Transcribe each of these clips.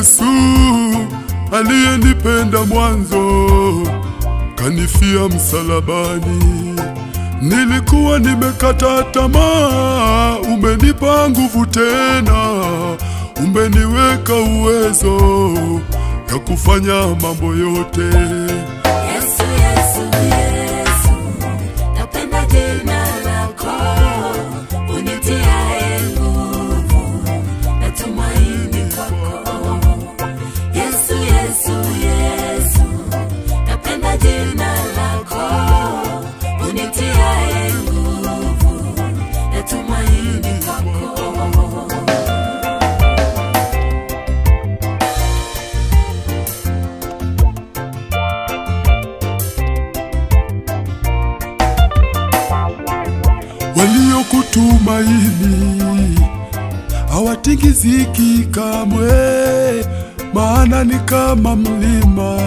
Yesu aliyenipenda mwanzo, kanifia msalabani. Nilikuwa nimekata tamaa, umenipa nguvu tena, umeniweka uwezo ya kufanya mambo yote. Waliokutumaini hawatingiziki kamwe, maana ni kama mlima,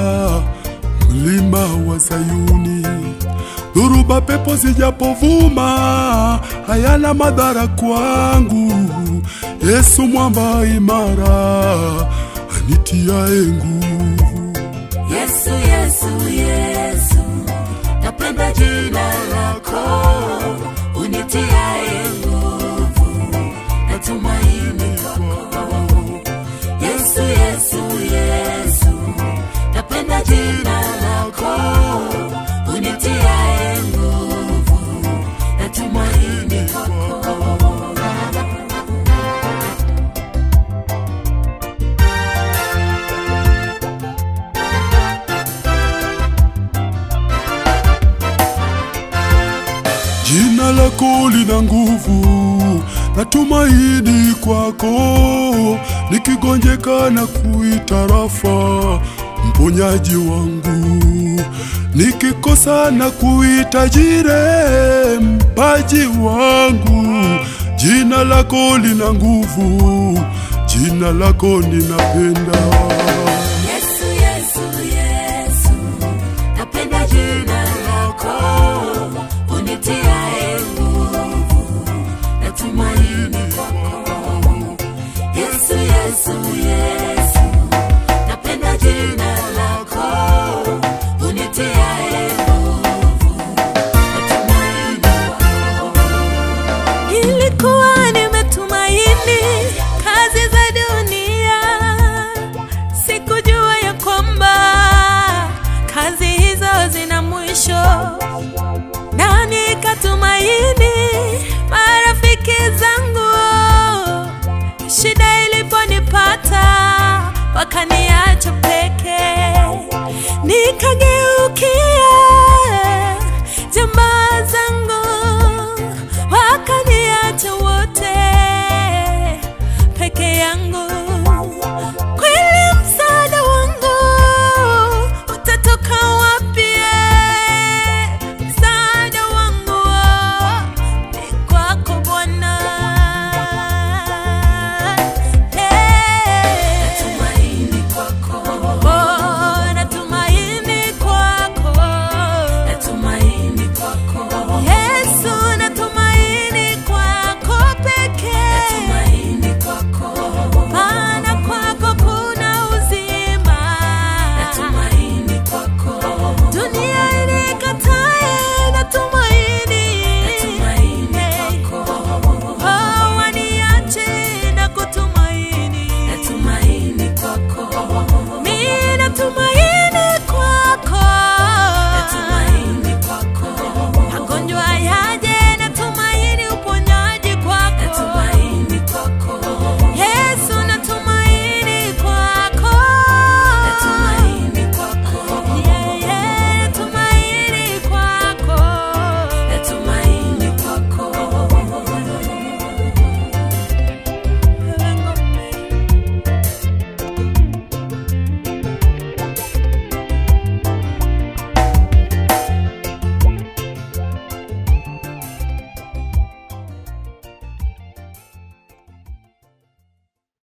mlima wa Sayuni. Dhuruba pepo zijapovuma, hayana madhara kwangu. Yesu mwamba imara, anitiaye nguvu. Yesu, Yesu, Yesu, napenda jina Jina lako lina nguvu, na natumaini kwako. Nikigonjeka na kuita Rafa, mponyaji wangu. Nikikosa na kuita Jire, mpaji wangu. Jina lako lina nguvu, jina lako ninapenda. Wakaniacha peke, nikageukia